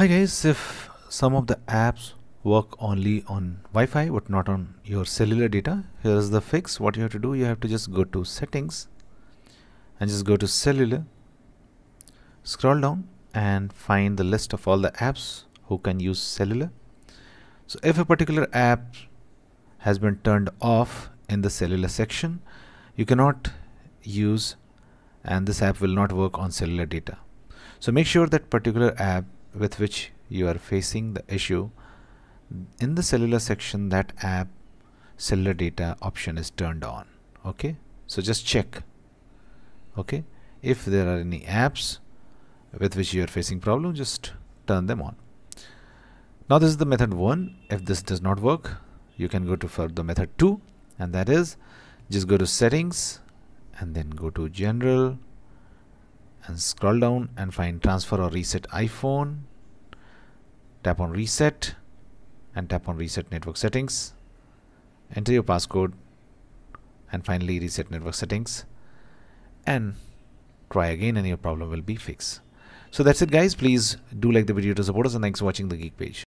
Hi guys, if some of the apps work only on Wi-Fi but not on your cellular data, here is the fix. What you have to do, you have to just go to settings and just go to cellular, scroll down and find the list of all the apps who can use cellular. So if a particular app has been turned off in the cellular section, you cannot use and this app will not work on cellular data. So make sure that particular app with which you are facing the issue in the cellular section that app cellular data option is turned on. Okay? So just check. Okay? If there are any apps with which you are facing problem just turn them on. Now this is the method 1 if this does not work you can go to for the method 2 and that is just go to settings and then go to general and scroll down and find transfer or reset iPhone. Tap on reset and tap on reset network settings. Enter your passcode and finally reset network settings and try again and your problem will be fixed. So that's it guys. Please do like the video to support us and thanks for watching the geek page